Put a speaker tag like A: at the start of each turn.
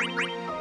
A: Música